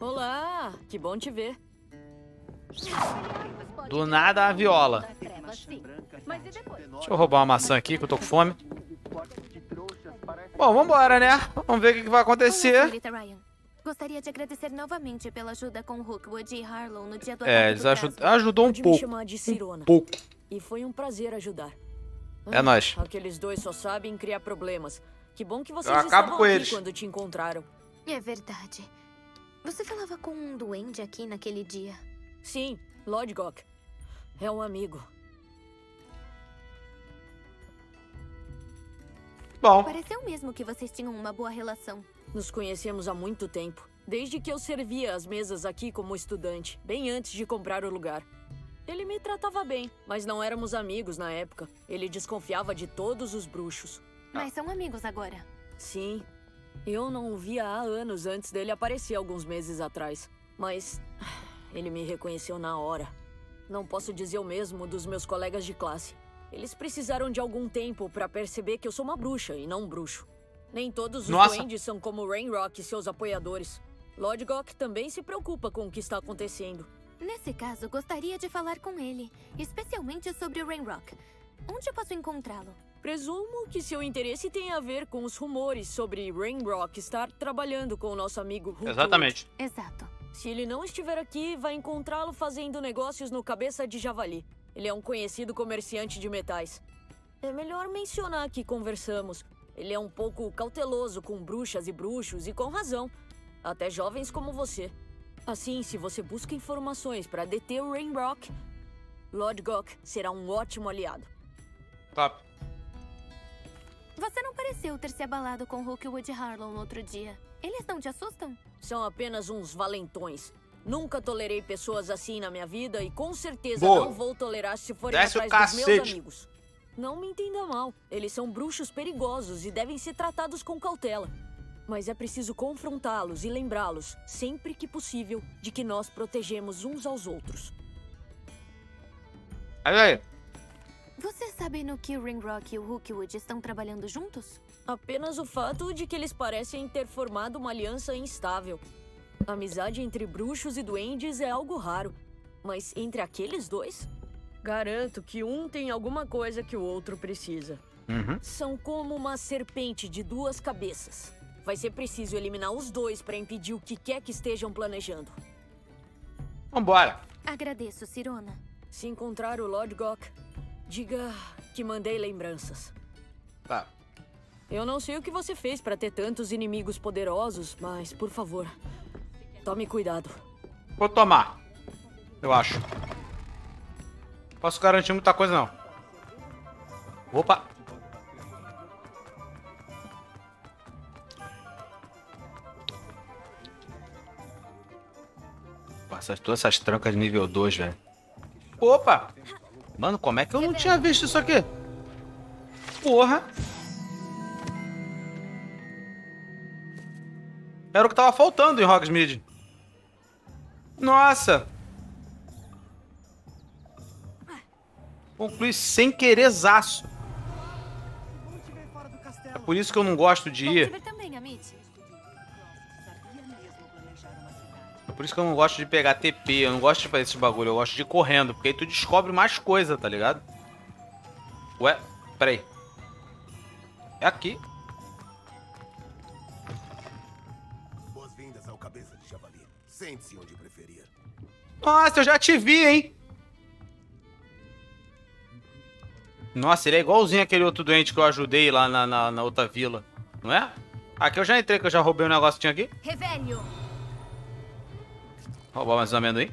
Olá, que bom te ver. Do nada a viola. Deixa eu roubar uma maçã aqui que eu tô com fome. Bom, vambora, né? Vamos ver o que, que vai acontecer. Gostaria de agradecer novamente pela ajuda com Hookwood e Harlow no dia do É, eles do aju Trasgo. ajudou um pouco. Um pouco. E foi um prazer ajudar. É Ah, nóis. Aqueles dois só sabem criar problemas. Que bom que vocês Eu acabo estavam com aqui eles. quando te encontraram. É verdade. Você falava com um duende aqui naquele dia. Sim, Lodgok. É um amigo. Bom, Pareceu mesmo que vocês tinham uma boa relação. Nos conhecemos há muito tempo. Desde que eu servia as mesas aqui como estudante, bem antes de comprar o lugar. Ele me tratava bem, mas não éramos amigos na época. Ele desconfiava de todos os bruxos. Mas são amigos agora. Sim. Eu não o via há anos antes dele aparecer alguns meses atrás. Mas ele me reconheceu na hora. Não posso dizer o mesmo dos meus colegas de classe. Eles precisaram de algum tempo pra perceber que eu sou uma bruxa e não um bruxo. Nem todos os Nossa. duendes são como Rainrock e seus apoiadores. Lodgok também se preocupa com o que está acontecendo. Nesse caso, gostaria de falar com ele, especialmente sobre o Rainrock. Onde eu posso encontrá-lo? Presumo que seu interesse tem a ver com os rumores sobre Rainrock estar trabalhando com o nosso amigo Hookwood. exatamente. Exato. Se ele não estiver aqui, vai encontrá-lo fazendo negócios no Cabeça de Javali. Ele é um conhecido comerciante de metais. É melhor mencionar que conversamos. Ele é um pouco cauteloso com bruxas e bruxos, e com razão. Até jovens como você. Assim, se você busca informações para deter o Rainrock, Lodgok será um ótimo aliado. Top. Você não pareceu ter se abalado com Hookwood e Harlow no outro dia. Eles não te assustam? São apenas uns valentões. Nunca tolerei pessoas assim na minha vida e com certeza Boa. não vou tolerar se forem Desce atrás dos meus amigos. Não me entenda mal. Eles são bruxos perigosos e devem ser tratados com cautela. Mas é preciso confrontá-los e lembrá-los, sempre que possível, de que nós protegemos uns aos outros. Aí, aí. Você sabe no que o Rainrock e o Hookwood estão trabalhando juntos? Apenas o fato de que eles parecem ter formado uma aliança instável. A amizade entre bruxos e duendes é algo raro. Mas entre aqueles dois? Garanto que um tem alguma coisa que o outro precisa. Uhum. São como uma serpente de duas cabeças. Vai ser preciso eliminar os dois para impedir o que quer que estejam planejando. Vambora. Agradeço, Cirona. Se encontrar o Lord Gok, diga que mandei lembranças. Tá. Eu não sei o que você fez para ter tantos inimigos poderosos, mas por favor, tome cuidado. Vou tomar. Eu acho. Posso garantir muita coisa, não. Opa. Passa todas essas trancas de nível 2, velho. Opa! Mano, como é que eu não tinha visto isso aqui? Porra! Era o que tava faltando em Hogsmeade. Nossa! Conclui sem quererzaço. É por isso que eu não gosto de ir. Por isso que eu não gosto de pegar TP. Eu não gosto de fazer esse bagulho. Eu gosto de ir correndo. Porque aí tu descobre mais coisa, tá ligado? Ué, peraí. É aqui. Boas-vindas ao Cabeça de Javali. Sente-se onde preferir. Nossa, eu já te vi, hein? Nossa, ele é igualzinho aquele outro doente que eu ajudei lá na, na, na outra vila. Não é? Aqui eu já entrei, que eu já roubei um negócio que tinha aqui. Revelio! Roubar mais amendoim.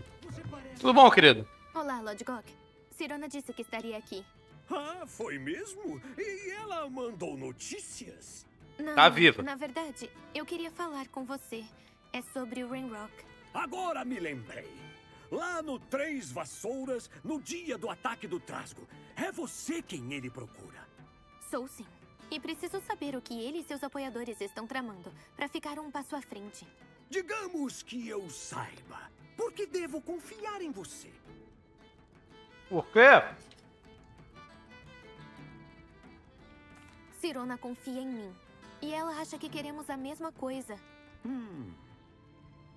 Tudo bom, querido? Olá, Lodgok. Cirona disse que estaria aqui. Ah, foi mesmo? E ela mandou notícias? Não, Tá viva. Na verdade, eu queria falar com você. É sobre o Rainrock. Agora me lembrei. Lá no Três Vassouras, no dia do ataque do Trasgo, é você quem ele procura. Sou sim. E preciso saber o que ele e seus apoiadores estão tramando, para ficar um passo à frente. Digamos que eu saiba. Por que devo confiar em você? Por quê? Cirona confia em mim. E ela acha que queremos a mesma coisa. Hum.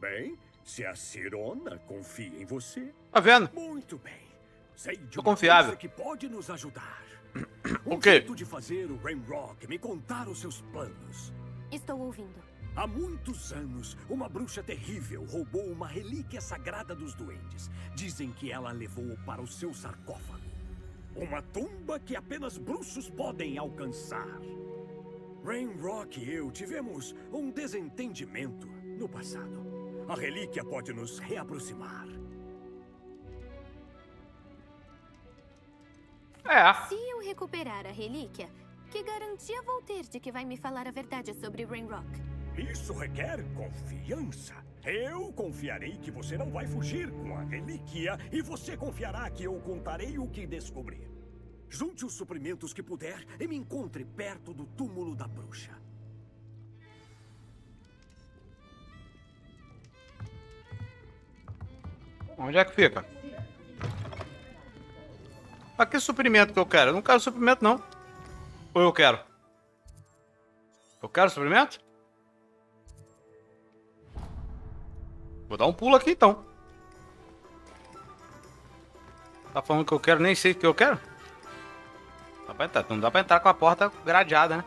Bem, Se a Cirona confia em você, Tá vendo? muito bem. Sei de Tô uma confiável. coisa que pode nos ajudar. O Um quê? jeito de fazer o Rainrock me contar os seus planos. Estou ouvindo. Há muitos anos, uma bruxa terrível roubou uma relíquia sagrada dos duendes. Dizem que ela a levou para o seu sarcófago. Uma tumba que apenas bruxos podem alcançar. Rainrock e eu tivemos um desentendimento no passado. A relíquia pode nos reaproximar. É. Se eu recuperar a relíquia, que garantia vou ter de que vai me falar a verdade sobre Rainrock? Isso requer confiança. Eu confiarei que você não vai fugir com a relíquia e você confiará que eu contarei o que descobrir. Junte os suprimentos que puder e me encontre perto do túmulo da bruxa. Onde é que fica? Pra que suprimento que eu quero? Eu não quero suprimento, não. Ou eu quero? Eu quero suprimento? Vou dar um pulo aqui, então. Tá falando que eu quero, nem sei o que eu quero. Dá pra entrar. Não dá pra entrar com a porta gradeada, né?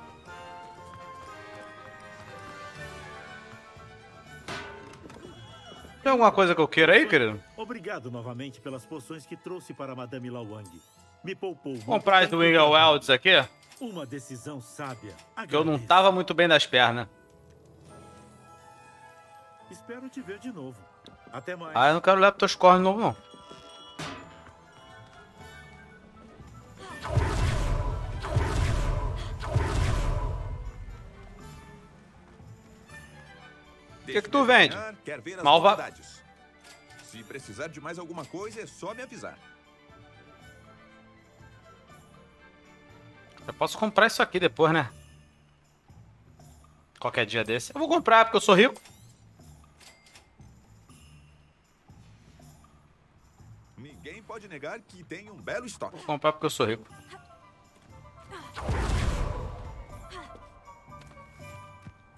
Tem alguma coisa que eu queira aí, querido? Obrigado novamente pelas poções que trouxe para Madame Lawang. Me poupou Comprar do Wingel. Welds aqui, Uma decisão sábia. que eu não Agradeço. tava muito bem das pernas. Espero te ver de novo. Até mais. Ah, eu não quero Leptoscore de novo, não. que que tu vende? Quer ver as Malva- novidades. Se precisar de mais alguma coisa, é só me avisar. Eu posso comprar isso aqui depois, né? Qualquer dia desse. Eu vou comprar porque eu sou rico. Pode negar que tem um belo estoque. Vou comprar porque eu sou rico.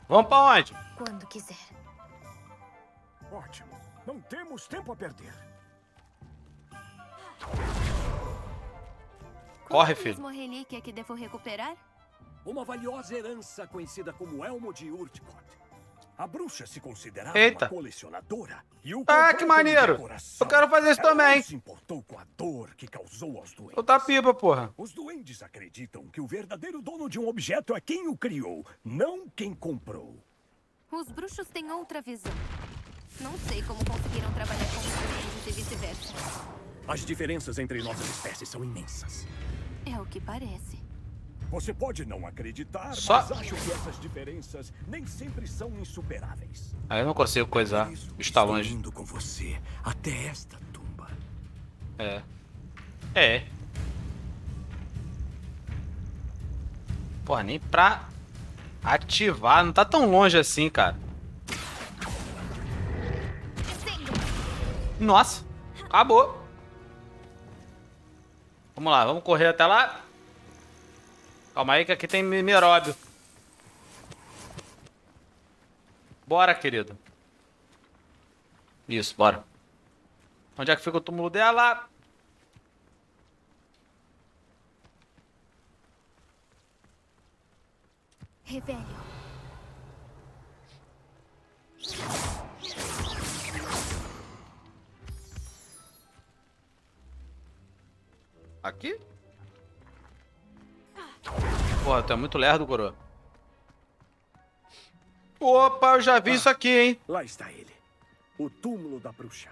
Vamos pra onde? Quando quiser. Ótimo. Não temos tempo a perder. Corre, Qual é filho. a relíquia que devo recuperar? Uma valiosa herança conhecida como Elmo de Urtkot. A bruxa se considerava Eita. uma colecionadora. E o Ah, que maneiro. Eu quero fazer isso também. se importou com a dor que causou aos doentes. Eu tá pipa, porra. Os duendes acreditam que o verdadeiro dono de um objeto é quem o criou, não quem comprou. Os bruxos têm outra visão. Não sei como conseguiram trabalhar com os duendes e vice-versa. As diferenças entre nossas espécies são imensas. É o que parece. Você pode não acreditar, Só- mas acho que essas diferenças nem sempre são insuperáveis. Aí eu não consigo coisar. Tá estou longe. indo com você até esta tumba. É. É. Porra, nem pra ativar. Não tá tão longe assim, cara. Nossa. Acabou. Vamos lá, vamos correr até lá. Calma aí que aqui tem mimeróbio. Bora, querido. Isso, bora. Onde é que fica o túmulo dela? Revelio. Aqui? Porra, tu é muito lerdo, coroa. Opa, eu já vi isso aqui, hein? Lá está ele. O túmulo da bruxa.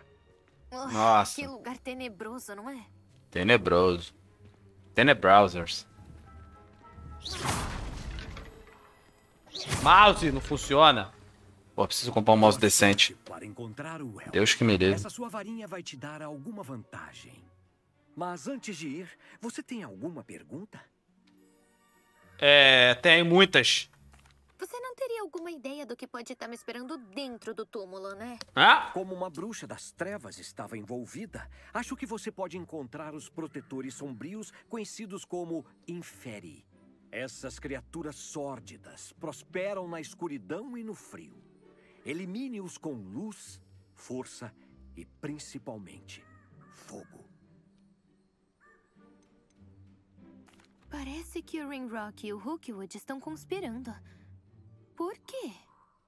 Oh, Nossa. Que lugar tenebroso, não é? Tenebroso. Tenebrowsers. Mouse não funciona. Pô, preciso comprar um mouse decente. sorte Para encontrar o El. Deus que me livre. Essa sua varinha vai te dar alguma vantagem. Mas antes de ir, você tem alguma pergunta? É, tem muitas. Você não teria alguma ideia do que pode estar me esperando dentro do túmulo, né? Ah? Como uma bruxa das trevas estava envolvida, acho que você pode encontrar os protetores sombrios conhecidos como Inferi. Essas criaturas sórdidas prosperam na escuridão e no frio. Elimine-os com luz, força e principalmente fogo. Parece que o Ringrock e o Hookwood estão conspirando. Por quê?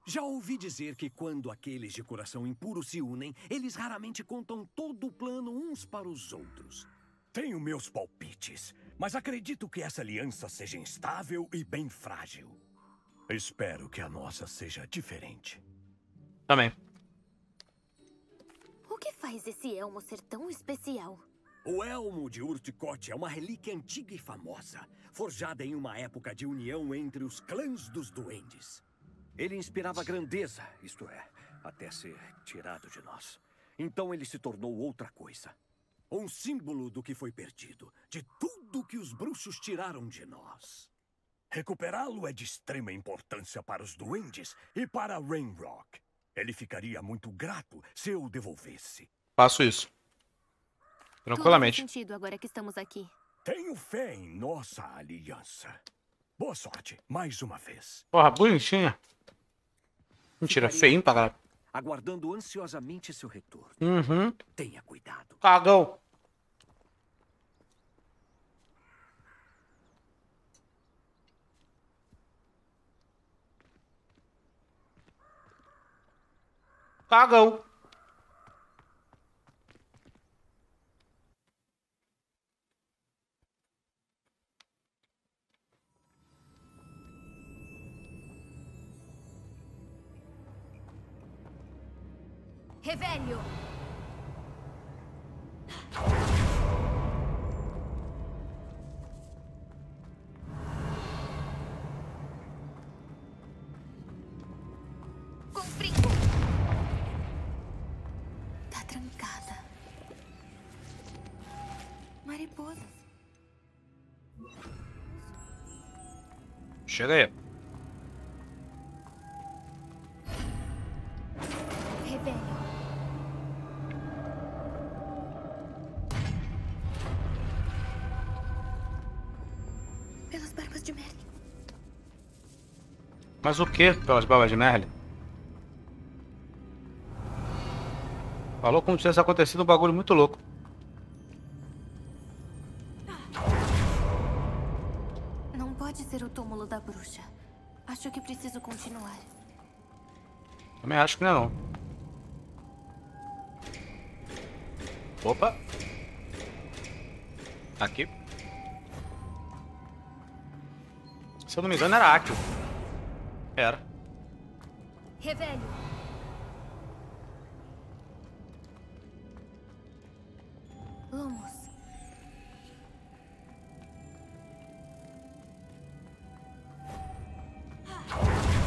Já ouvi dizer que quando aqueles de coração impuro se unem, eles raramente contam todo o plano uns para os outros. Tenho meus palpites, mas acredito que essa aliança seja instável e bem frágil. Espero que a nossa seja diferente. Também. O que faz esse elmo ser tão especial? O elmo de Urticote é uma relíquia antiga e famosa, forjada em uma época de união entre os clãs dos duendes. Ele inspirava grandeza, isto é, até ser tirado de nós. Então ele se tornou outra coisa. Um símbolo do que foi perdido, de tudo que os bruxos tiraram de nós. Recuperá-lo é de extrema importância para os duendes e para Rainrock. Ele ficaria muito grato se eu o devolvesse. Faço isso. Tudo Tranquilamente. faz sentido agora que estamos aqui. Tenho fé em nossa aliança. Boa sorte, mais uma vez. Porra, bonitinha. Mentira, feio pra caralho. Aguardando ansiosamente seu retorno. Uhum. Tenha cuidado. Cagão. Cagão. Revelio! Confringo! Tá trancada. Mariposas. Chega aí. De Merlin. Mas o que pelas babas de Merlin? Falou como se tivesse acontecido um bagulho muito louco. Não pode ser o túmulo da bruxa. Acho que preciso continuar. Também acho que não é não. Opa. Aqui. Se eu não me engano era Akio. Era. Revelio. Lumos.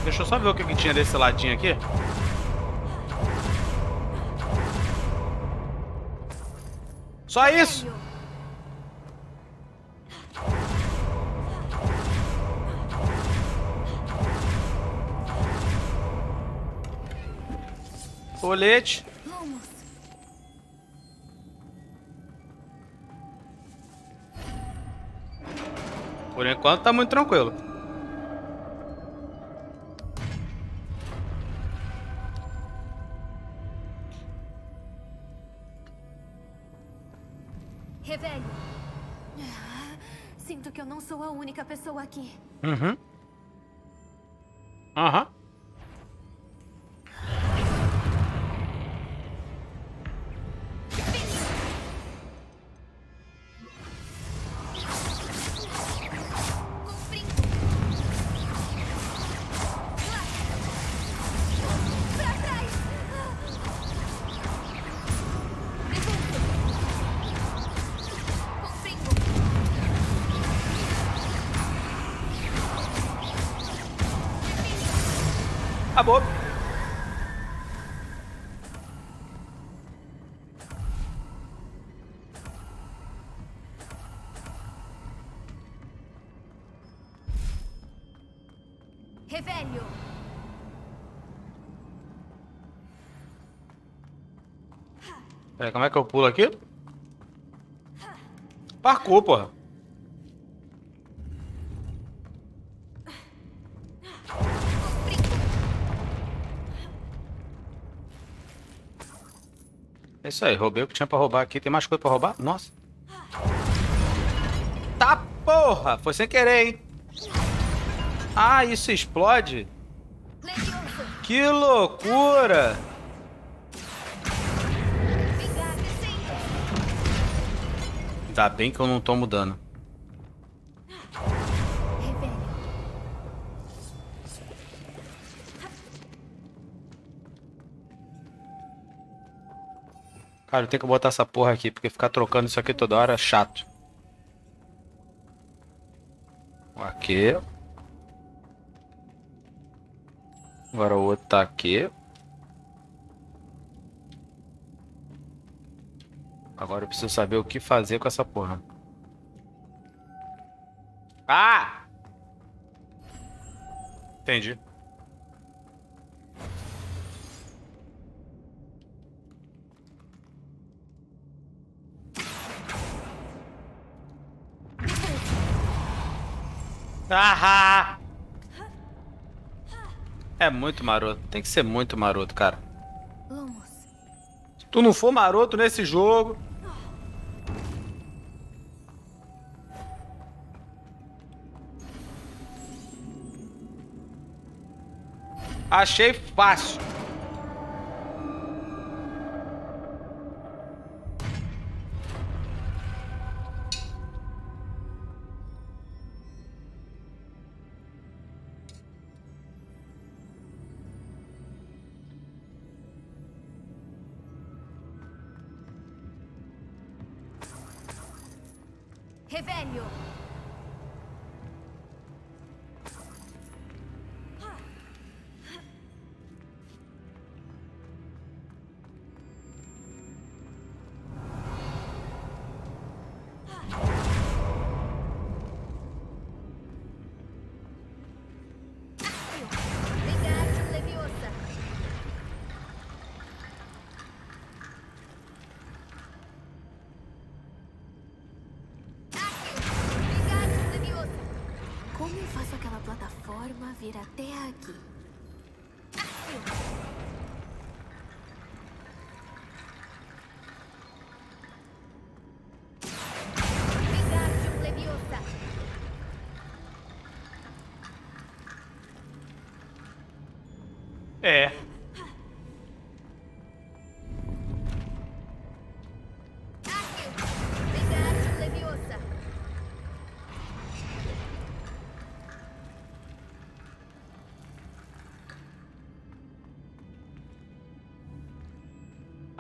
Deixa eu só ver o que, que tinha desse ladinho aqui. Só isso! Colete. Por enquanto tá muito tranquilo. Revelio. Ah, Sinto que eu não sou a única pessoa aqui. Uhum. Aham. Confringo. Acabou. Revelio. Peraí, como é que eu pulo aqui? Parkour, porra. É isso aí, roubei o que tinha pra roubar aqui. Tem mais coisa pra roubar? Nossa. Tá porra! Foi sem querer, hein? Ah, isso explode? Que loucura! Tá bem que eu não tomo dano. Cara, eu tenho que botar essa porra aqui, porque ficar trocando isso aqui toda hora é chato. Aqui. Agora o outro tá aqui. Agora eu preciso saber o que fazer com essa porra. Ah! Entendi. Ah! É muito maroto. Tem que ser muito maroto, cara. Se tu não for maroto nesse jogo. Achei fácil.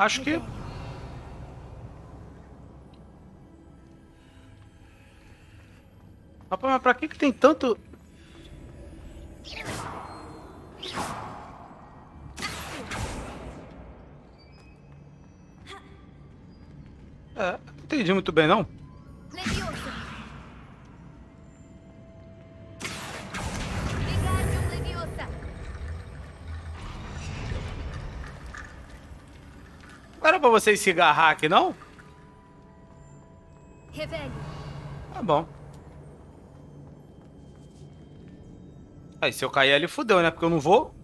Acho que. Rapaz, mas pra que que tem tanto... É, não entendi muito bem, não. Vocês se agarrar aqui, não? Revelio. Tá bom. Aí, se eu cair ali, fudeu, né? Porque eu não vou.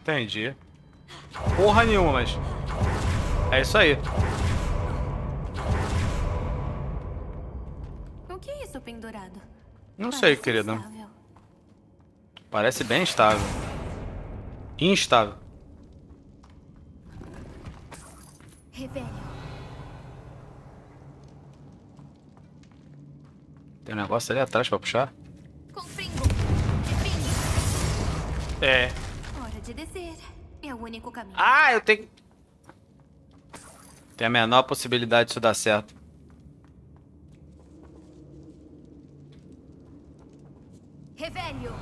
Entendi. Porra nenhuma, mas... É isso aí. Pendurado? Não sei, Parece querido. instável. Parece bem instável. Instável. Tem um negócio ali atrás pra puxar? Confringo. Define. É. Hora de descer. É o único caminho. Ah, eu tenho... Tem a menor possibilidade disso dar certo. Revelio.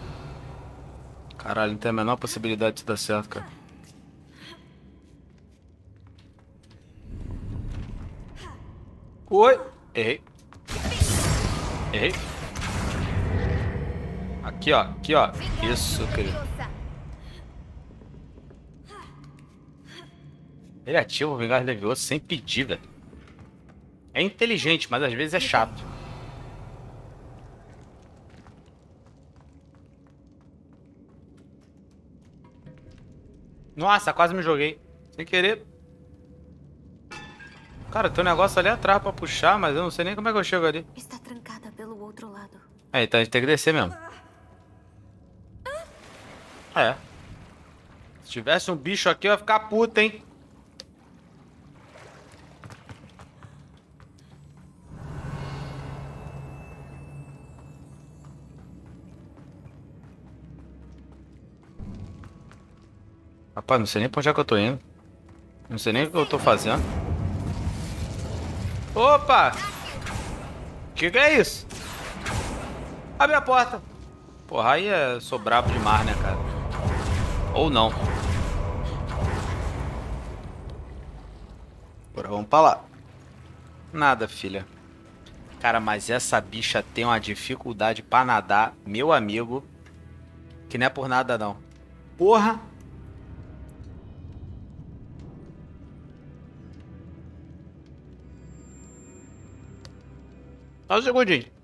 Caralho, não tem a menor possibilidade disso dar certo, cara. Oi! Errei. Errei. Aqui, ó. Aqui, ó. Isso, querido. Ele ativa o Vingar Levioso sem pedir, velho. É inteligente, mas às vezes é chato. Nossa, quase me joguei. Sem querer. Cara, tem um negócio ali atrás pra puxar, mas eu não sei nem como é que eu chego ali. Está trancada pelo outro lado. É, então a gente tem que descer mesmo. É. Se tivesse um bicho aqui, eu ia ficar puto, hein? Rapaz, não sei nem pra onde é que eu tô indo. Não sei nem o que eu tô fazendo. Opa! Que que é isso? Abre a porta. Porra, aí é... sou brabo demais, né, cara? Ou não. Agora vamos pra lá. Nada, filha. Cara, mas essa bicha tem uma dificuldade pra nadar, meu amigo. Que não é por nada, não. Porra! Só um segundinho.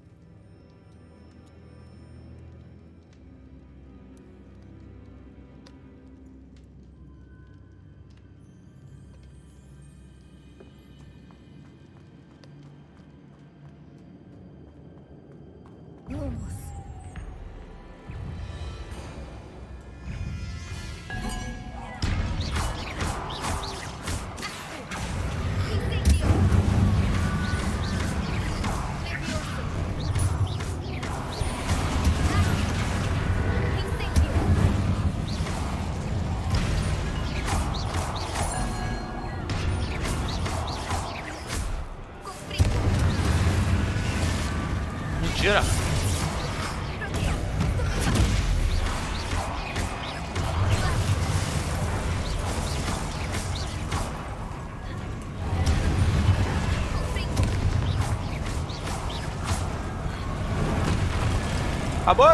Acabou?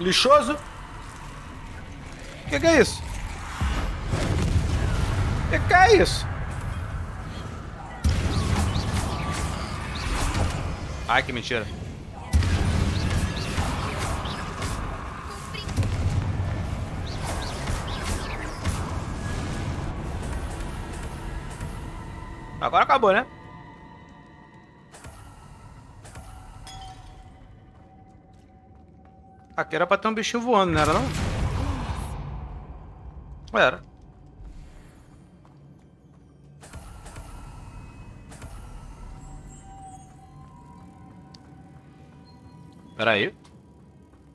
Lixoso? O que, que é isso? O que, que é isso? Ai, que mentira. Agora acabou, né? Aqui era pra ter um bichinho voando, não era não? Era. Pera aí.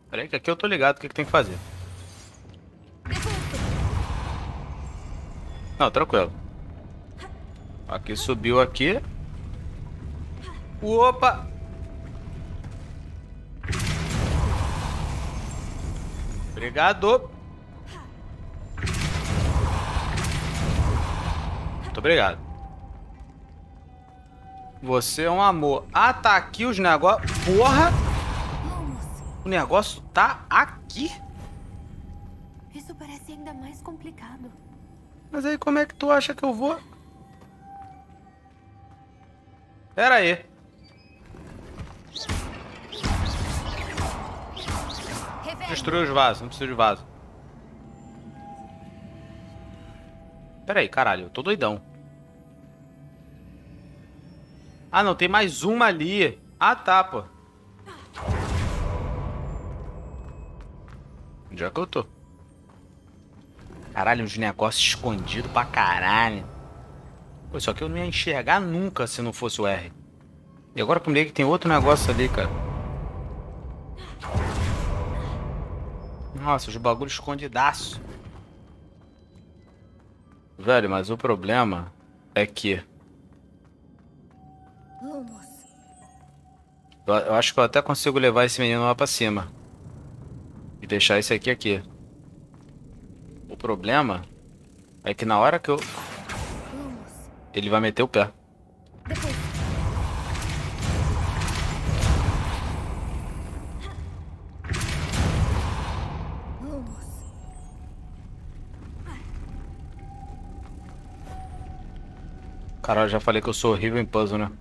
Pera aí, que aqui eu tô ligado o que, que tem que fazer. Não, tranquilo. Aqui subiu aqui. Opa! Obrigado. Muito obrigado. Você é um amor. Ah, tá aqui os negócios. Porra! O negócio tá aqui? Isso parece ainda mais complicado. Mas aí como é que tu acha que eu vou? Pera aí. Destruiu os vasos, não preciso de vaso. Pera aí, caralho, eu tô doidão. Ah, não, tem mais uma ali. Ah, tá, pô. Onde é que eu tô? Caralho, uns negócios escondidos pra caralho. Pô, só que eu não ia enxergar nunca se não fosse o R. E agora que eu liguei que tem outro negócio ali, cara. Nossa, os bagulhos escondidaço. Velho, mas o problema é que... Eu, eu acho que eu até consigo levar esse menino lá pra cima. E deixar esse aqui aqui. O problema é que na hora que eu... Ele vai meter o pé. Depois. Caralho, já falei que eu sou horrível em puzzle, né?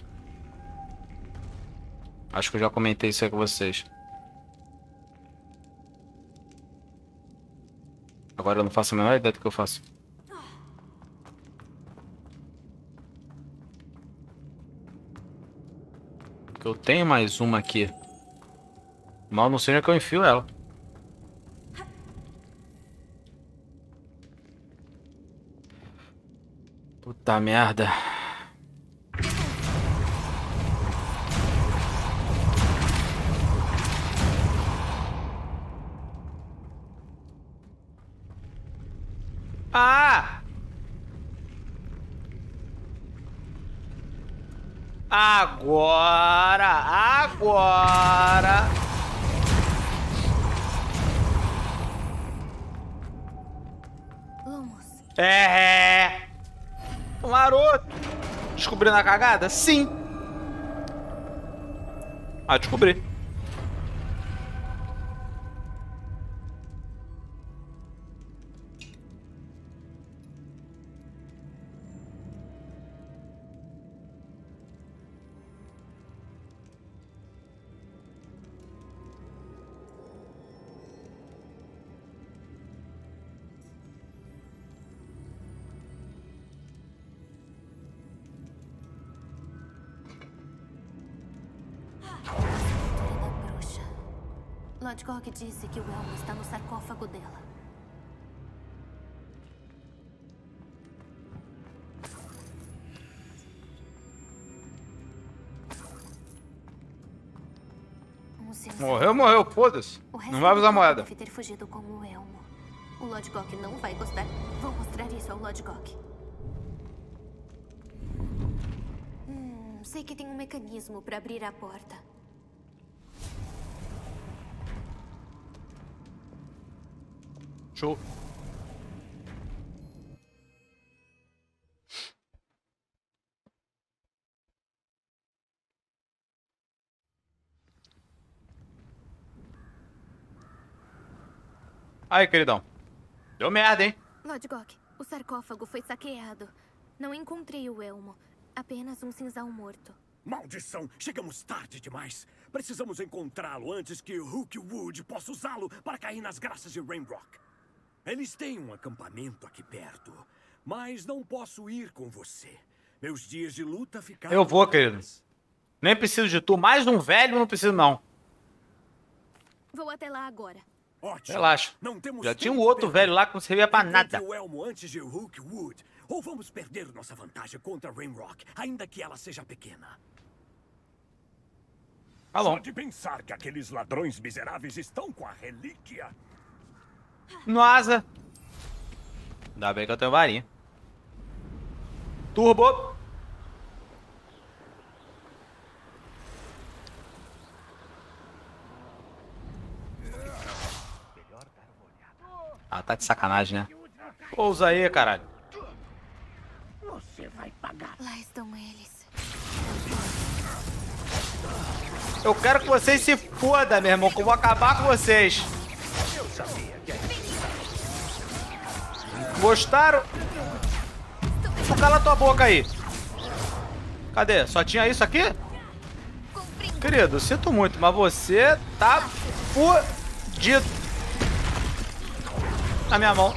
Acho que eu já comentei isso aí com vocês. Agora eu não faço a menor ideia do que eu faço. Eu tenho mais uma aqui. Mal não onde é que eu enfio ela. Puta merda. Ah! Agora, agora. Lumos, É. Maroto. Descobrindo a cagada? Sim. Ah, descobri. Lodgok disse que o elmo está no sarcófago dela. Morreu, morreu, foda-se. Não vai usar moeda. Deve ter fugido com o elmo. O Lodgok não vai gostar. Vou mostrar isso ao Lodgok. Hum, sei que tem um mecanismo para abrir a porta. Show. Aí, queridão. Deu merda, hein? Lodgok, o sarcófago foi saqueado. Não encontrei o elmo. Apenas um cinzal morto. Maldição! Chegamos tarde demais. Precisamos encontrá-lo antes que Hookwood possa usá-lo para cair nas graças de Rainrock. Eles têm um acampamento aqui perto, mas não posso ir com você. Meus dias de luta ficaram. Eu vou, querido. Nem preciso de tu. Mais um velho, não preciso não. Vou até lá agora. Ótimo. Relaxa. Não temos Já tinha um outro perder. velho lá que não servia pra nada. o elmo antes de Hookwood, ou vamos perder nossa vantagem contra Rainrock, ainda que ela seja pequena. Tá bom. Só de pensar que aqueles ladrões miseráveis estão com a relíquia. Nossa. Ainda bem que eu tenho varinha. Turbo. Ah, tá de sacanagem, né? Pousa aí, caralho. Lá estão eles. Eu quero que vocês se fodam, meu irmão, que eu vou acabar com vocês. Gostaram? Então cala tua boca aí. Cadê? Só tinha isso aqui? Querido, sinto muito, mas você tá fudido. Na minha mão.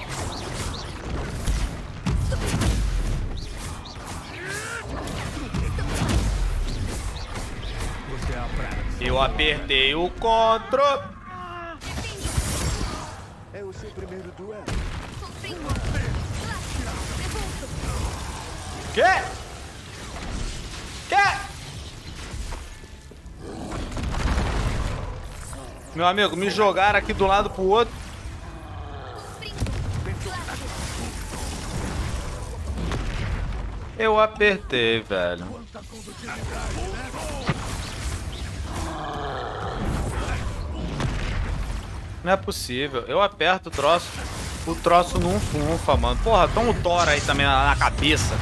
Eu apertei o controle. É o seu primeiro duelo. Quê? Quê? Meu amigo, me jogaram aqui do lado pro outro. Eu apertei, velho. Não é possível. Eu aperto o troço. O troço não funfa, mano. Porra, toma o Thor aí também na, cabeça.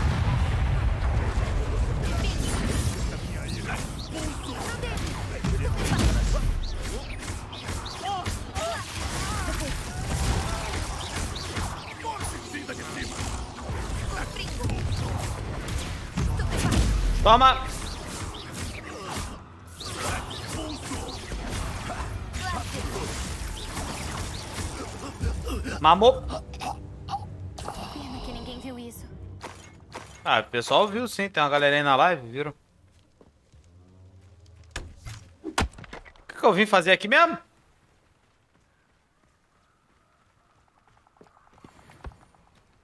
Toma! Mamou. Pena que ninguém viu isso. Ah, o pessoal viu sim. Tem uma galerinha na live, viram? O que, que eu vim fazer aqui mesmo?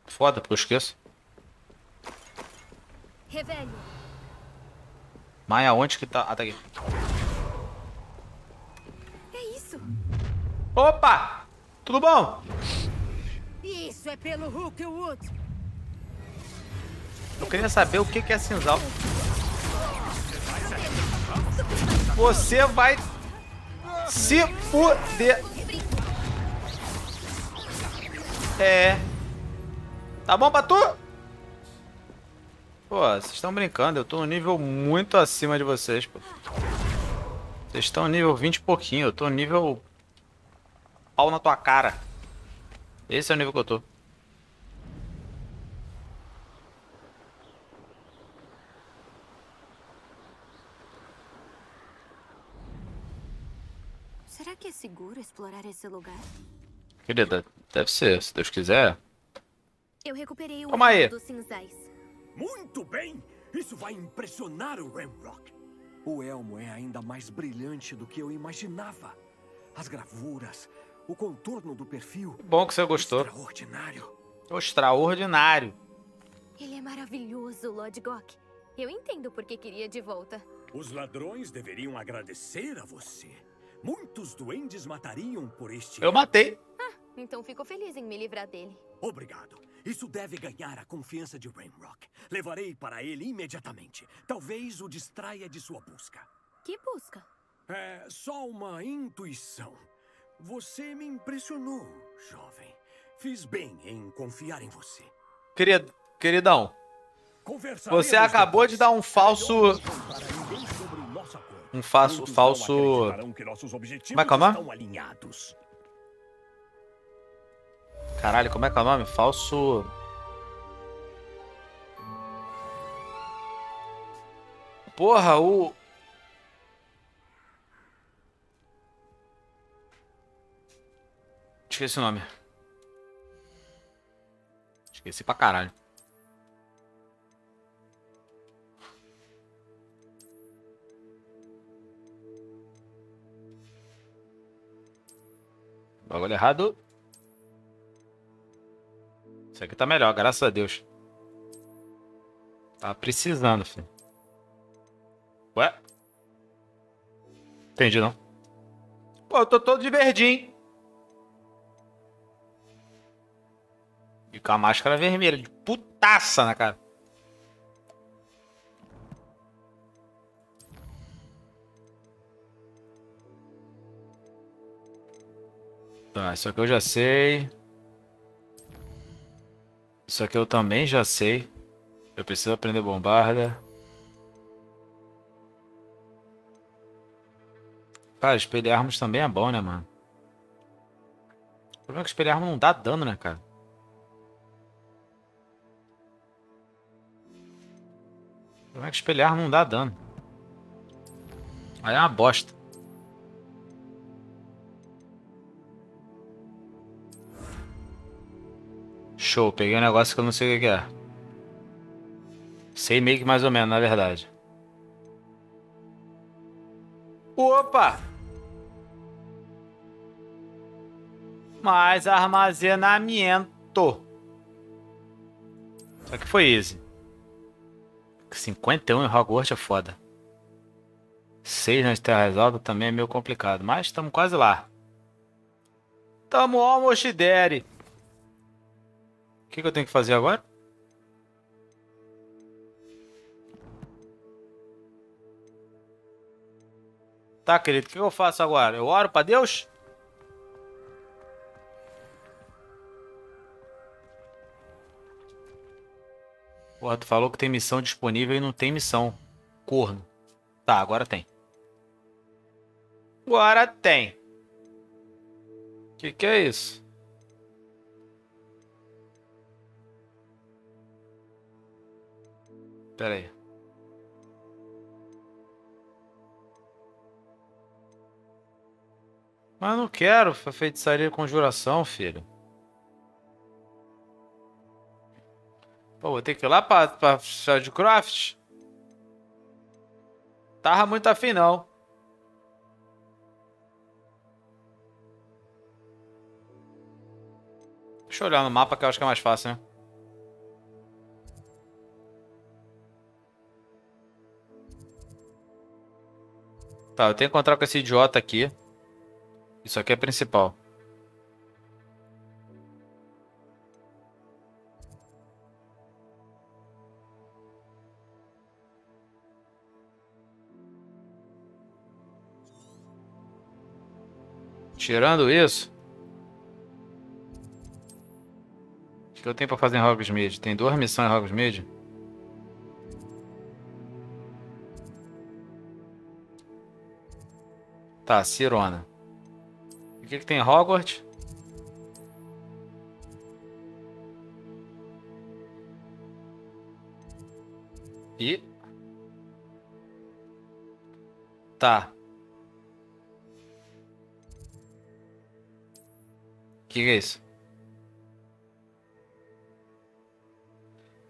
Foda, porque eu esqueço. Revelio. Maia, é onde que tá? Ah, tá aqui. É isso. Opa! Tudo bom? Isso é pelo Rookwood. Eu queria saber o que que é cinzal. Você vai se fuder. É. Tá bom pra tu? Pô, vocês estão brincando. Eu tô no nível muito acima de vocês, pô. Vocês estão nível 20 e pouquinho. Eu tô nível... Pau na tua cara. Esse é o nível que eu tô. Será que é seguro explorar esse lugar? Querida, deve ser. Se Deus quiser. Eu recuperei o Calma aí. dos cinzais. Muito bem! Isso vai impressionar o Ramrock. O elmo é ainda mais brilhante do que eu imaginava. As gravuras, o contorno do perfil. Bom que você gostou. Extraordinário. Extraordinário. Ele é maravilhoso, Lord Gok. Eu entendo por que queria de volta. Os ladrões deveriam agradecer a você. Muitos duendes matariam por este. Eu matei. Então fico feliz em me livrar dele. Obrigado. Isso deve ganhar a confiança de Ramrock. Levarei para ele imediatamente. Talvez o distraia de sua busca. Que busca? É só uma intuição. Você me impressionou, jovem. Fiz bem em confiar em você. Querido, queridão. Você acabou de dar um falso... Um falso... Falso... Como é que é o nome? Caralho, como é que é o nome? Falso... Porra, o... Esqueci o nome. Esqueci pra caralho. Bagulho errado. Isso aqui tá melhor, graças a Deus. Tá precisando, filho. Ué? Entendi, não. Pô, eu tô todo de verdinho. Com a máscara vermelha, de putaça na cara. Tá, isso aqui eu já sei. Isso aqui eu também já sei. Eu preciso aprender bombarda. Cara, espelharmos também é bom, né, mano? O problema é que espelharmos não dá dano, né, cara? O problema é que espelharmos não dá dano. Aí é uma bosta. Show, peguei um negócio que eu não sei o que é. Sei meio que mais ou menos, na verdade. Opa! Mais armazenamento. Só que foi easy. 51 em Hogwarts é foda. 6 nas Terras Altas também é meio complicado. Mas estamos quase lá. Tamo almost there. O que, que eu tenho que fazer agora? Tá, querido, o que eu faço agora? Eu oro pra Deus? Porra, tu falou que tem missão disponível e não tem missão. Corno. Tá, agora tem. Agora tem. Que que é isso? Pera aí. Mas não quero feitiçaria e conjuração, filho. Pô, vou ter que ir lá pra, pra Feldcroft? Tava muito afim, não. Deixa eu olhar no mapa que eu acho que é mais fácil, né? Tá, eu tenho que encontrar com esse idiota aqui. Isso aqui é principal. Tirando isso... O que eu tenho pra fazer em Hogsmeade? Tem duas missões em Hogsmeade? Tá, Cirona. O que, que tem em Hogwarts? E... Tá. Que, que é isso?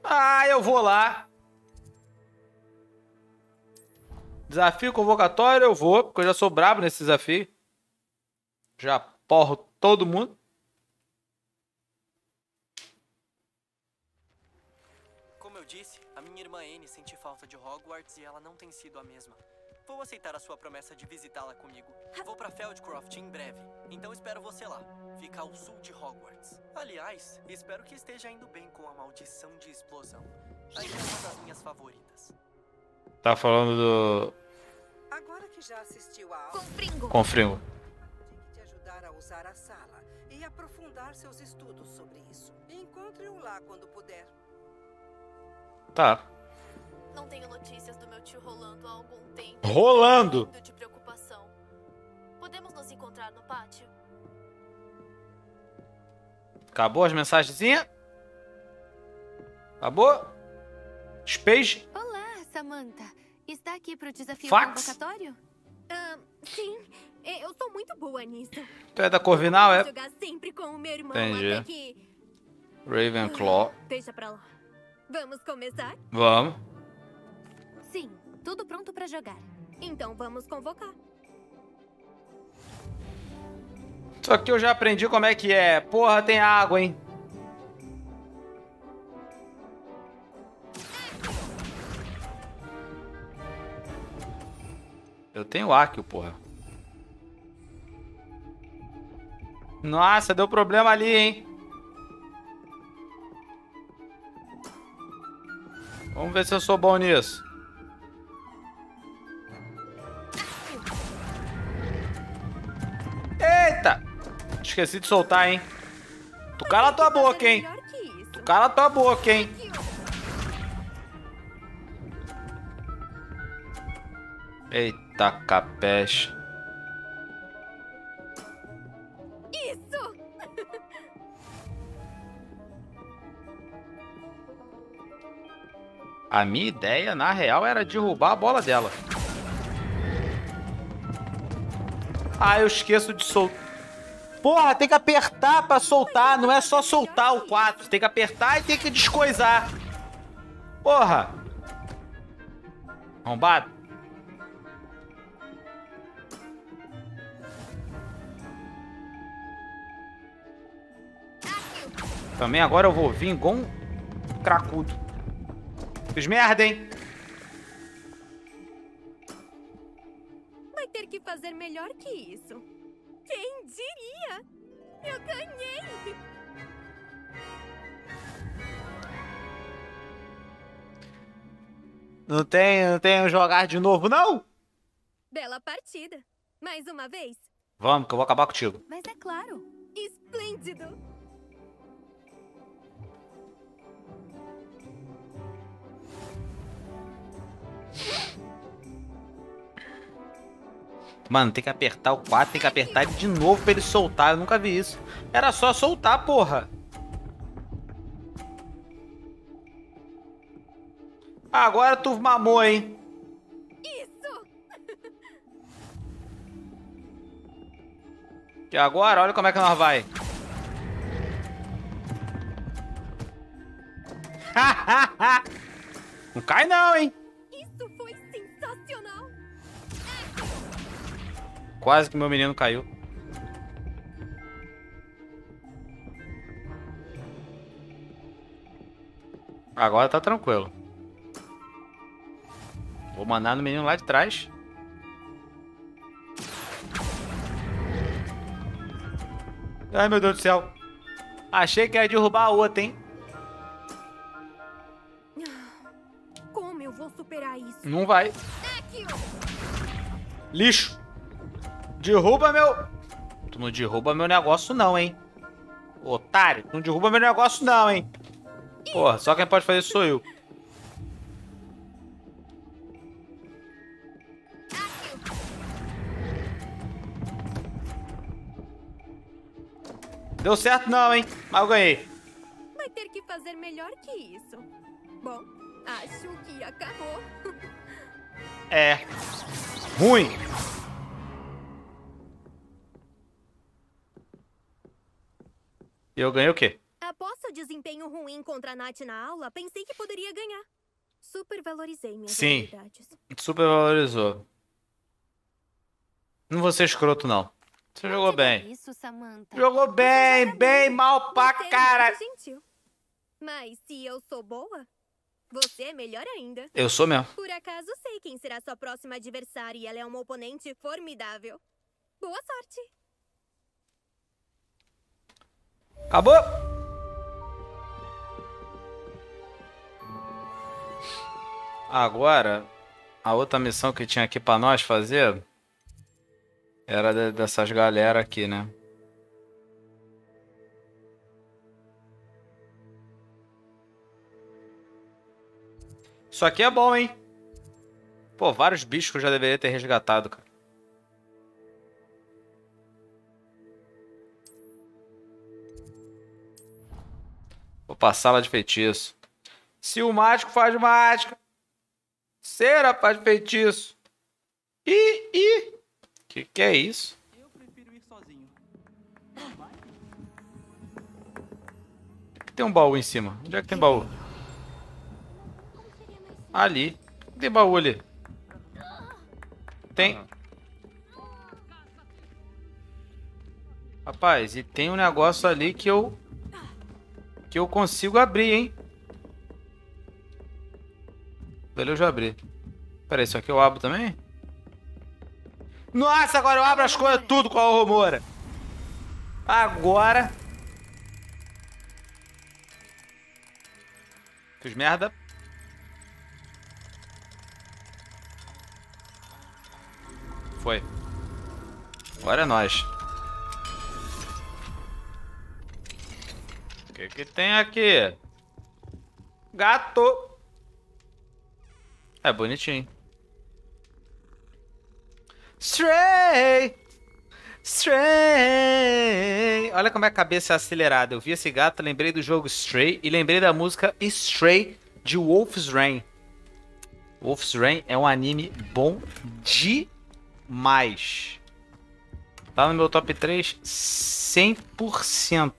Ah, eu vou lá. Desafio convocatório, eu vou, porque eu já sou brabo nesse desafio. Já porro todo mundo. Como eu disse, a minha irmã Anne sente falta de Hogwarts e ela não tem sido a mesma. Vou aceitar a sua promessa de visitá-la comigo. Vou para Feldcroft em breve, então espero você lá. Fica ao sul de Hogwarts. Aliás, espero que esteja indo bem com a maldição de explosão. Ainda é uma das minhas favoritas. Tá falando do. Agora que já assistiu a aula, Confringo. Confringo. tem que te ajudar a usar a sala e aprofundar seus estudos sobre isso. Encontre-o lá quando puder. Tá. Não tenho notícias do meu tio Rolando há algum tempo. Rolando? De preocupação. Podemos nos encontrar no pátio? Acabou as mensagenzinhas? Acabou? Space? Olá, Samantha. Está aqui pro desafio Fax? convocatório? Ah, sim, eu sou muito boa nisso. Tu é da Corvinal, é? jogar sempre com o meu irmão Entendi. até que... Ravenclaw. Deixa pra lá. Vamos começar? Vamos. Sim, tudo pronto pra jogar. Então vamos convocar. Isso aqui eu já aprendi como é que é. Porra, tem água, hein? Eu tenho Akio, porra. Nossa, deu problema ali, hein? Vamos ver se eu sou bom nisso. Esqueci de soltar, hein? Tu cala tua boca, hein? Tu cala tua boca, hein? Eita, capeche. Isso! A minha ideia, na real, era derrubar a bola dela. Ah, eu esqueço de soltar. Porra, tem que apertar pra soltar. Não é só soltar o 4. Tem que apertar e tem que descoisar. Porra. Arrombado. Também agora eu vou vir igual um cracudo. Fiz merda, hein? Vai ter que fazer melhor que isso. Quem diria? Eu ganhei! Não tem, não tem um jogar de novo, não? Bela partida. Mais uma vez? Vamos, que eu vou acabar contigo. Mas é claro. Esplêndido! Mano, tem que apertar o 4, tem que apertar ele de novo pra ele soltar. Eu nunca vi isso. Era só soltar, porra. Agora tu mamou, hein? Isso! Que agora, olha como é que nós vai. Não cai não, hein? Quase que meu menino caiu. Agora tá tranquilo. Vou mandar no menino lá de trás. Ai, meu Deus do céu. Achei que ia derrubar a outra, hein? Como eu vou superar isso? Não vai. Lixo. Derruba meu... Tu não derruba meu negócio não, hein? Otário, tu não derruba meu negócio não, hein? Porra, só quem pode fazer isso sou eu. Deu certo não, hein? Mas eu ganhei. Vai ter que fazer melhor que isso. Bom, acho que acabou. É. Ruim. E eu ganhei o quê? Após seu desempenho ruim contra a Nath na aula, pensei que poderia ganhar. Supervalorizei minhas Sim. habilidades. Super valorizou. Não vou ser escroto, não. Você jogou bem. Isso, Samantha. Jogou bem, bem mal pra Você é cara. muito gentil. Mas se eu sou boa, você é melhor ainda. Eu sou mesmo. Por acaso sei quem será sua próxima adversária e ela é uma oponente formidável. Boa sorte! Acabou? Agora, a outra missão que tinha aqui pra nós fazer era de- dessas galera aqui, né? Isso aqui é bom, hein? Pô, vários bichos que eu já deveria ter resgatado, cara. Vou pra sala de feitiço. Se o mágico faz mágica. Cera faz feitiço. Ih, ih. Que que é isso? Eu prefiro ir sozinho. Tem um baú em cima. Onde é que tem baú? Ali. Tem baú ali. Tem. Rapaz, e tem um negócio ali que eu. Que eu consigo abrir, hein? Beleza, eu já abri. Pera aí, isso eu abro também? Nossa, agora eu abro as coisas tudo com a Romora. Agora. Fiz merda. Foi. Agora é nóis. Que que tem aqui? Gato. É bonitinho. Stray! Stray! Olha como é a cabeça é acelerada. Eu vi esse gato, lembrei do jogo Stray e lembrei da música Stray de Wolf's Rain. Wolf's Rain é um anime bom demais. Tá no meu top 3 100%.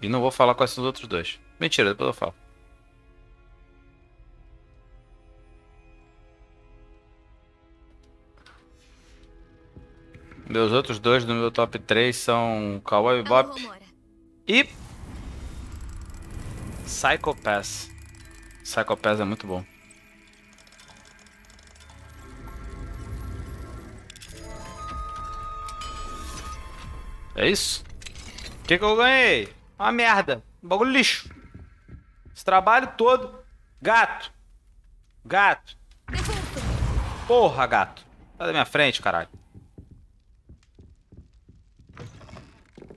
E não vou falar quais são os outros dois. Mentira, depois eu falo. Meus outros dois do meu top 3 são Cowboy Romora. e Psycho Pass. Psycho Pass é muito bom. É isso? O que, que eu ganhei? Uma merda. Um bagulho lixo. Esse trabalho todo. Gato. Gato. Porra, gato. Sai da minha frente, caralho.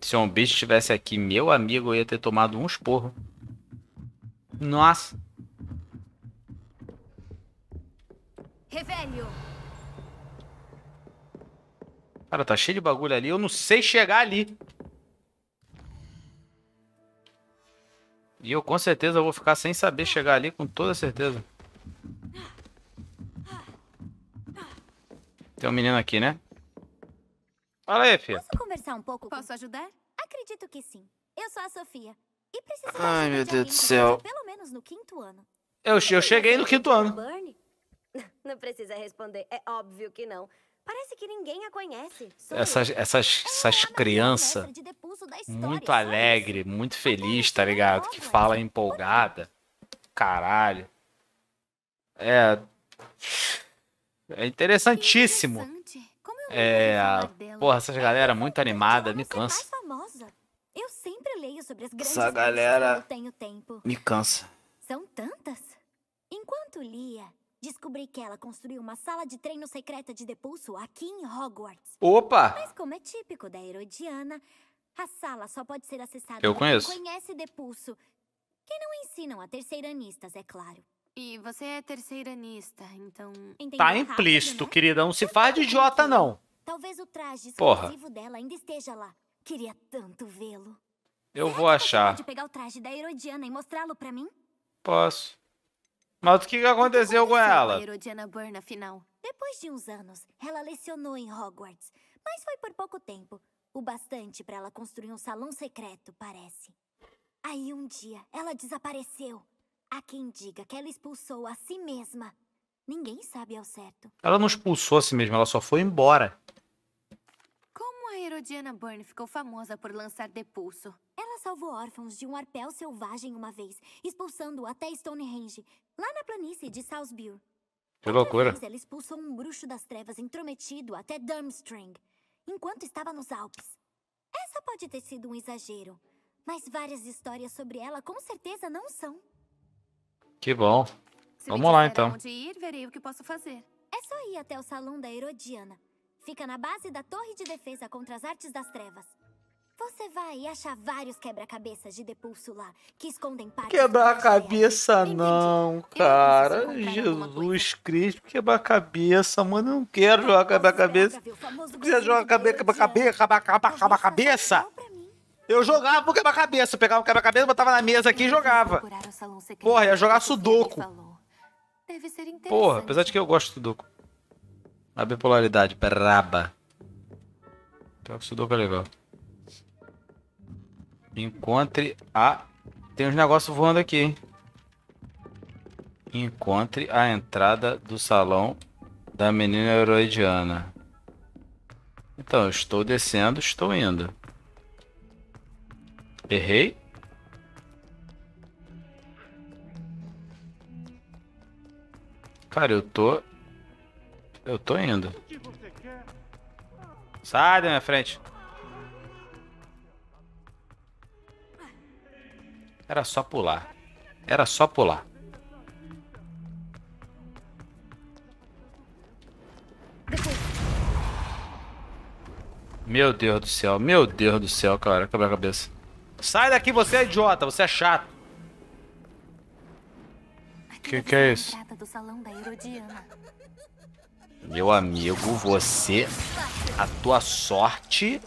Se um bicho estivesse aqui, meu amigo, eu ia ter tomado um esporro. Nossa. Revelio. Cara, tá cheio de bagulho ali. Eu não sei chegar ali. E eu com certeza vou ficar sem saber chegar ali, com toda certeza. Tem um menino aqui, né? Fala aí, filha. Posso conversar um pouco? Posso ajudar? Acredito que sim. Eu sou a Sofia. E preciso Ai, meu de Deus do céu. pelo menos no quinto ano. Eu, eu cheguei no quinto ano. Não precisa responder. É óbvio que não. Parece que ninguém a conhece. Sou Essas, essas, essas crianças muito alegre, muito feliz, tá ligado? Que fala empolgada. Caralho. É. É interessantíssimo. É. Porra, essas galera muito animada, me mais cansa. famosa. Eu sempre leio sobre as grandes Essa galera-. Me cansa. São tantas. Enquanto lia, descobri que ela construiu uma sala de treino secreta de depulso aqui em Hogwarts. Opa! Mas como é típico da Herodiana, a sala só pode ser acessada Eu conheço. quem conhece depulso. Que não ensinam a terceiranistas, é claro. E você é terceiranista, então. Entendeu Tá rápido, implícito, né? querida. Não se faz de idiota, não. Talvez o traje Porra. exclusivo dela ainda esteja lá. Queria tanto vê-lo. Eu vou Você achar. pode pegar o traje da Herodiana e mostrá-lo pra mim? Posso. Mas o que que aconteceu com A ela? Herodiana Burn, afinal. Depois de uns anos, ela lecionou em Hogwarts, mas foi por pouco tempo. O bastante pra ela construir um salão secreto, parece. Aí um dia, ela desapareceu. Há quem diga que ela expulsou a si mesma. Ninguém sabe ao certo. Ela não expulsou a si mesma, ela só foi embora. Como a Herodiana Burn ficou famosa por lançar depulso? Ela salvou órfãos de um arpel selvagem uma vez, expulsando-o até Stonehenge, lá na planície de Salisbury. Que loucura. vez, ela expulsou um bruxo das trevas intrometido até Durmstrang, enquanto estava nos Alpes. Essa pode ter sido um exagero, mas várias histórias sobre ela com certeza não são. Que bom. Se Vamos lá, então. Onde ir, verei o que posso fazer. É só ir até o salão da Herodiana. Fica na base da Torre de Defesa contra as Artes das Trevas. Você vai achar vários quebra-cabeças de depulso lá, que escondem partes do Quebrar a traje dela. cabeça Entendi. não, cara. Jesus Cristo, quebrar a cabeça, mano. Eu não quero jogar quebrar a cabeça. Não precisa jogar quebrar quebrar a cabeça, quebrar quebrar- quebrar a cabeça. Eu jogava o quebra-cabeça. Eu pegava o quebra-cabeça, botava na mesa aqui e jogava. Porra, ia jogar Sudoku. Porra, apesar de que eu gosto de Sudoku. A bipolaridade, braba. Pior que Sudoku é legal. Encontre a... Tem uns negócios voando aqui, hein? Encontre a entrada do salão da menina heroidiana. Então, eu estou descendo, estou indo. Errei? Cara, eu tô. Eu tô indo. Sai da minha frente. Era só pular. Era só pular. Meu Deus do céu, meu Deus do céu, cara, quebra a cabeça. Sai daqui, você é idiota, você é chato. Que que é isso? Meu amigo, você. A tua sorte.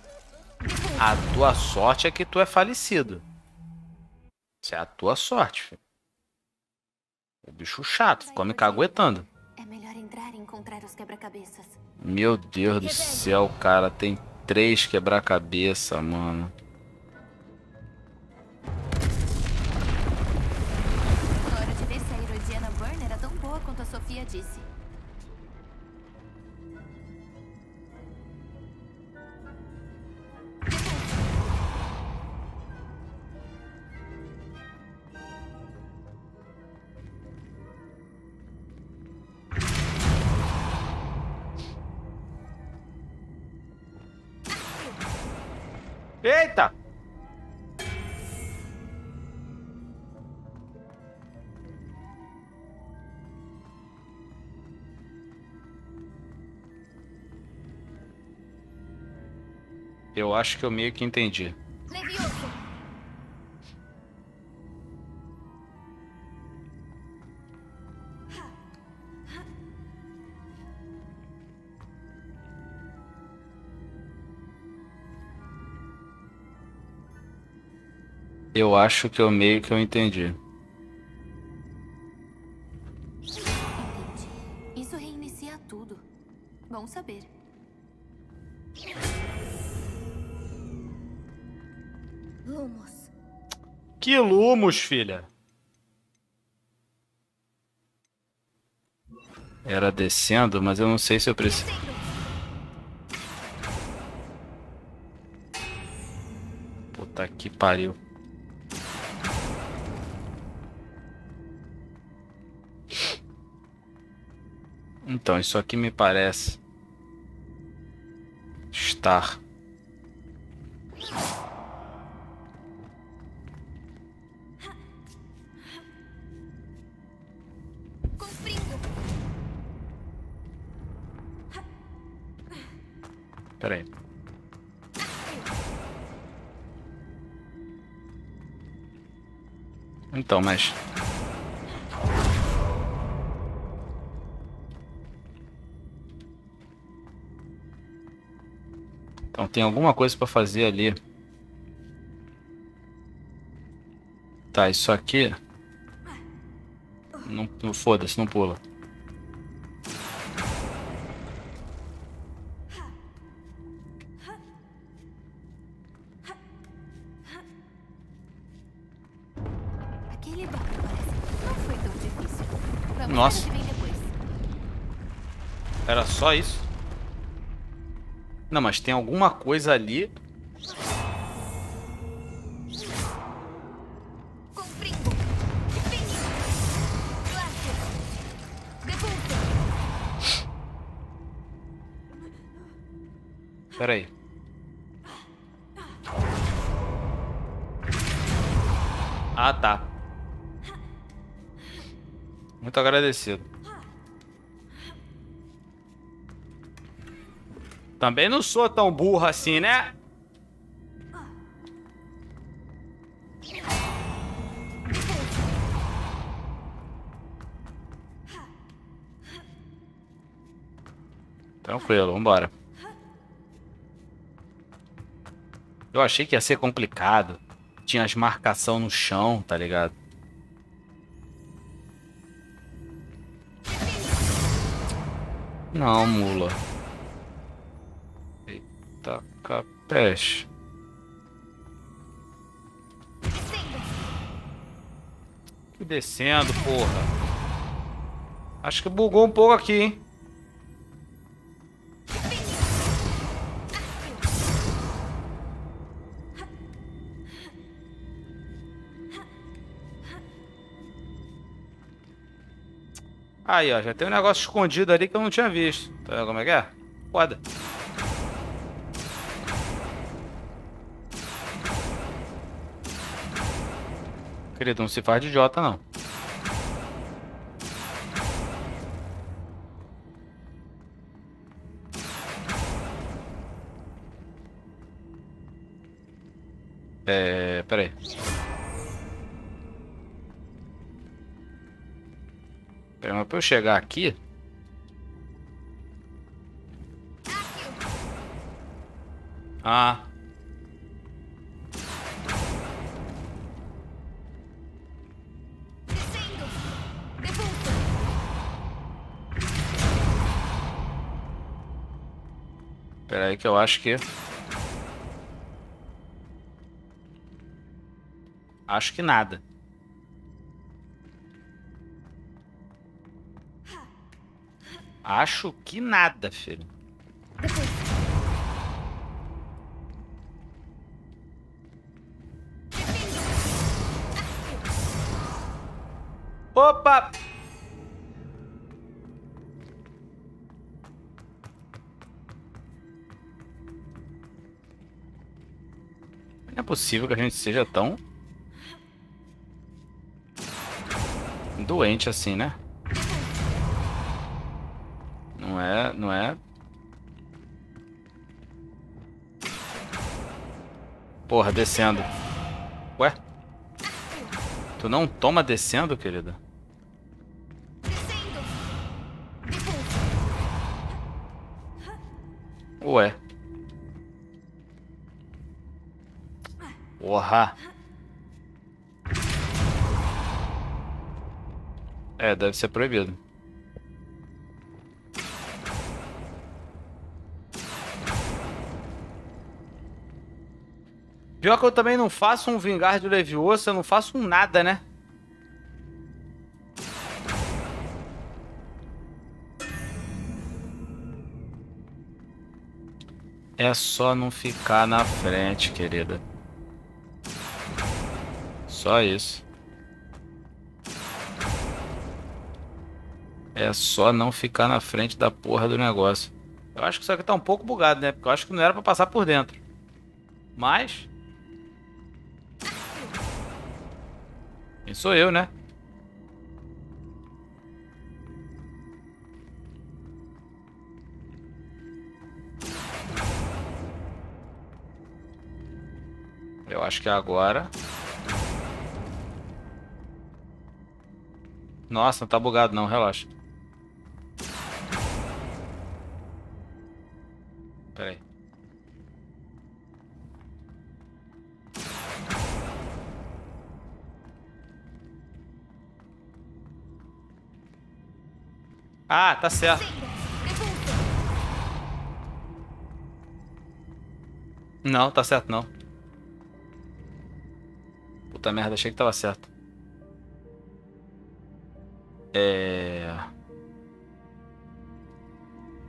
A tua sorte é que tu é falecido. Isso é a tua sorte, filho. O bicho chato, ficou me caguetando. É melhor entrar e encontrar os quebra-cabeças. Meu Deus do céu, cara, tem três quebra-cabeça, mano. Hora de ver se a Herodiana Burn era tão boa quanto a Sofia disse. Acho que eu meio que entendi. Levioso! Eu acho que eu meio que eu entendi. Entendi. filha. Era descendo, mas eu não sei se eu preciso. Puta que pariu. Então, isso aqui me parece estar Pera aí. Então, mas... Então tem alguma coisa pra fazer ali. Tá, isso aqui... Não, foda-se, não pula. Só isso? Não, mas tem alguma coisa ali. Pera aí. Ah, tá. Muito agradecido. Também não sou tão burro assim, né? Tranquilo, vambora. Eu achei que ia ser complicado. Tinha as marcação no chão, tá ligado? Não, mula. Capeche. Descendo, porra. Acho que bugou um pouco aqui, hein? Aí, ó, já tem um negócio escondido ali que eu não tinha visto. Tá vendo como é que é? Foda. Querido, não se faz de idiota, não. É... Peraí. Pera, mas pra eu chegar aqui... Ah. Espera aí que eu acho que... Acho que nada. Acho que nada, filho. Opa! Possível que a gente seja tão doente assim, né? Não é, não é. Porra, descendo. Ué? Tu não toma descendo, querida? Ué. Porra! É, deve ser proibido. Pior que eu também não faço um vingar de Leviosa, eu não faço um nada, né? É só não ficar na frente, querida. Só isso. É só não ficar na frente da porra do negócio. Eu acho que isso aqui tá um pouco bugado, né? Porque eu acho que não era pra passar por dentro. Mas... Quem sou eu, né? Eu acho que agora... Nossa, não tá bugado não, relaxa. Pera aí. Ah, tá certo. Não, tá certo não. Puta merda, achei que tava certo. É...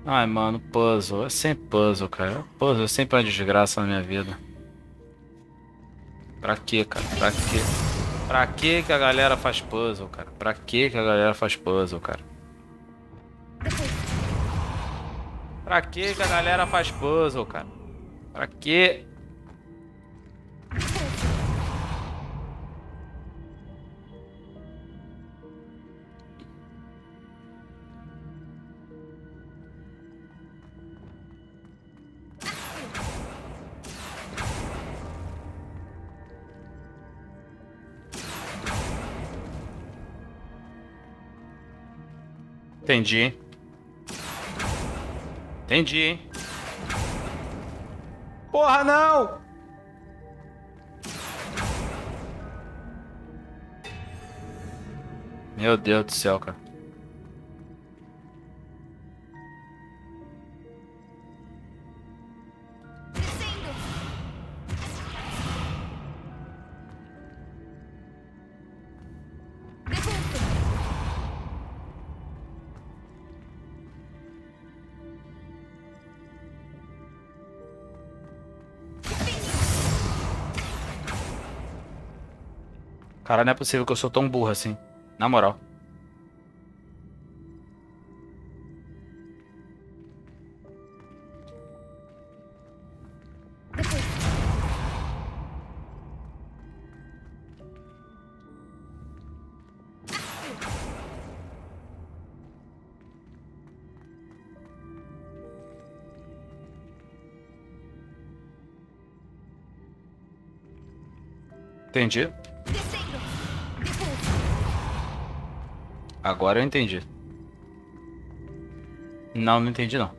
Ai, mano, puzzle. É sempre puzzle, cara. Puzzle é sempre uma desgraça na minha vida. Pra quê, cara? Pra quê? Pra quê que a galera faz puzzle, cara? Pra quê que a galera faz puzzle, cara? Pra quê que a galera faz puzzle, cara? Pra quê? Entendi. Entendi? Porra, não! Meu Deus do céu, cara. Não é possível que eu sou tão burro assim. Na moral. Entendi. Agora eu entendi. Não, não entendi não.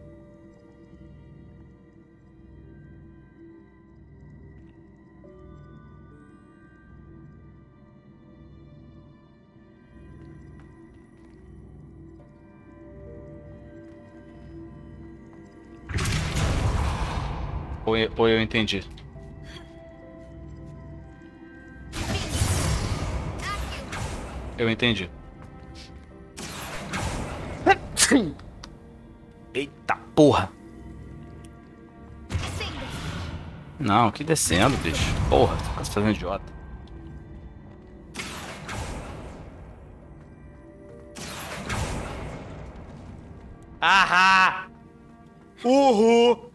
Ou eu, ou eu entendi. Eu entendi. Eita porra. Não, que descendo, bicho. Porra, tá fazendo idiota. Ahá! Uhul!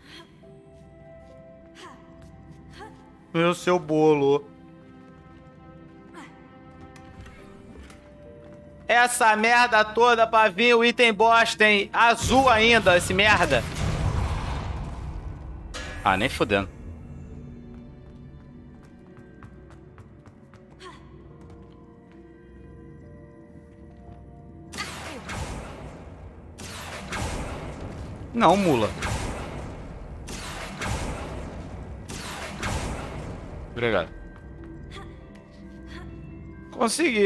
Meu seu bolo. Essa merda toda pra vir o item bosta, hein? Azul ainda, esse merda. Ah, nem fudendo. Não, mula. Obrigado. Consegui.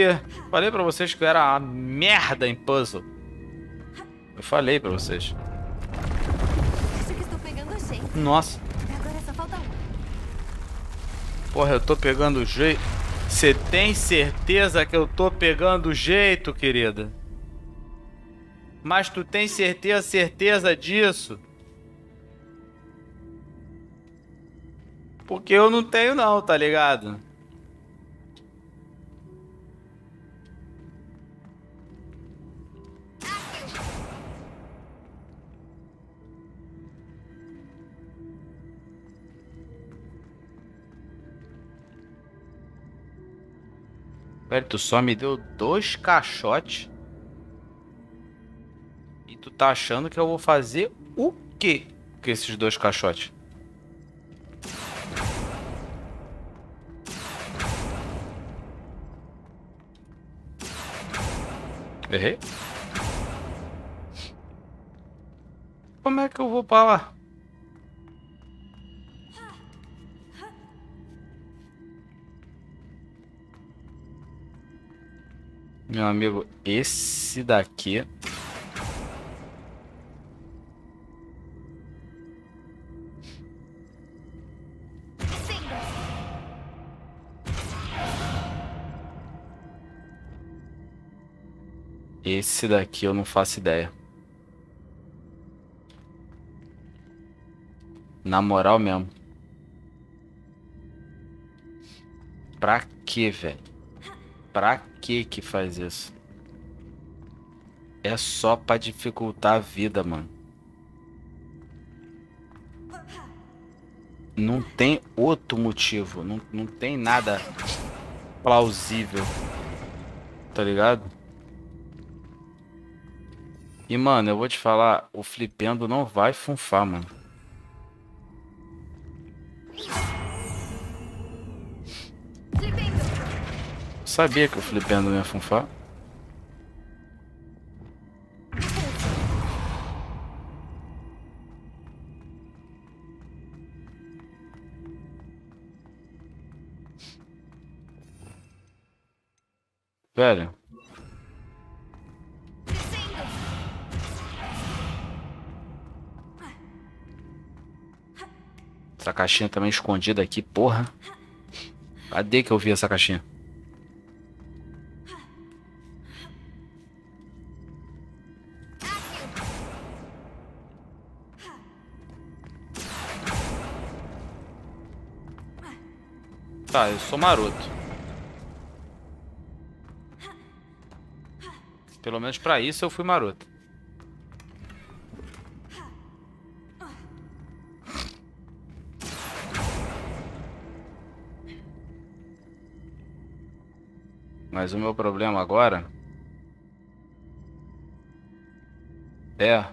Falei pra vocês que eu era uma merda em puzzle. Eu falei pra vocês. Nossa. Agora só falta um. Porra, eu tô pegando jeito. Você tem certeza que eu tô pegando jeito, querida? Mas tu tem certeza, certeza disso? Porque eu não tenho não, tá ligado? Velho, tu só me deu dois caixotes. E tu tá achando que eu vou fazer o quê com esses dois caixotes? Errei? Como é que eu vou pra lá? Meu amigo, esse daqui... Esse daqui eu não faço ideia. Na moral mesmo. Pra quê, velho? Pra que que faz isso? É só pra dificultar a vida, mano. Não tem outro motivo. Não, não tem nada plausível. Tá ligado? E, mano, eu vou te falar, o flipendo não vai funfar, mano. Sabia que o não ia funfar. Velho. Essa caixinha também escondida aqui, porra. Cadê que eu vi essa caixinha? Eu sou maroto. Pelo menos pra isso eu fui maroto. Mas o meu problema agora é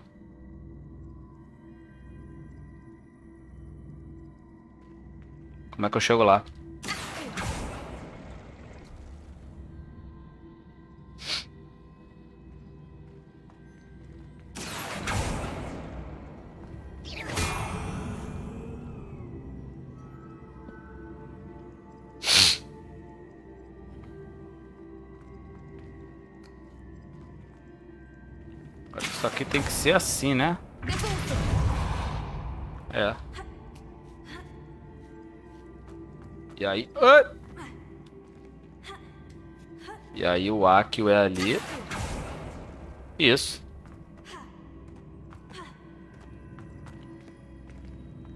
como é que eu chego lá? Ser assim, né? É. E aí... E aí o Akio é ali. Isso.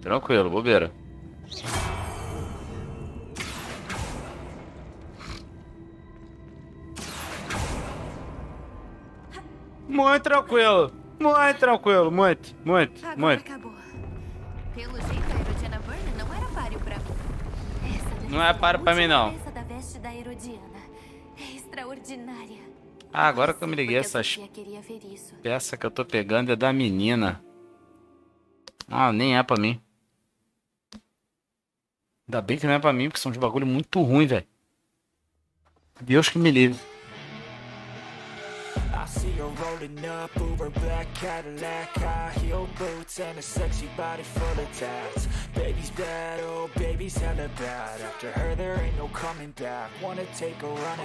Tranquilo, bobeira. Muito tranquilo. Muito tranquilo. Muito, muito, Agora muito. Acabou. Pelo jeito, a Herodiana Burner não era páreo pra mim. Essa não é páreo pra mim, não. da veste da Herodiana. É extraordinária. Ah, agora que eu me liguei, essas peças que eu tô pegando é da menina. Ah, nem é pra mim. Ainda bem que não é pra mim, porque são de bagulho muito ruim, velho. Deus que me livre. See her rolling up Uber black Cadillac High heel boots and a sexy body full of tats. Baby's bad, oh baby's hella bad. After her there ain't no coming back. Wanna take a run at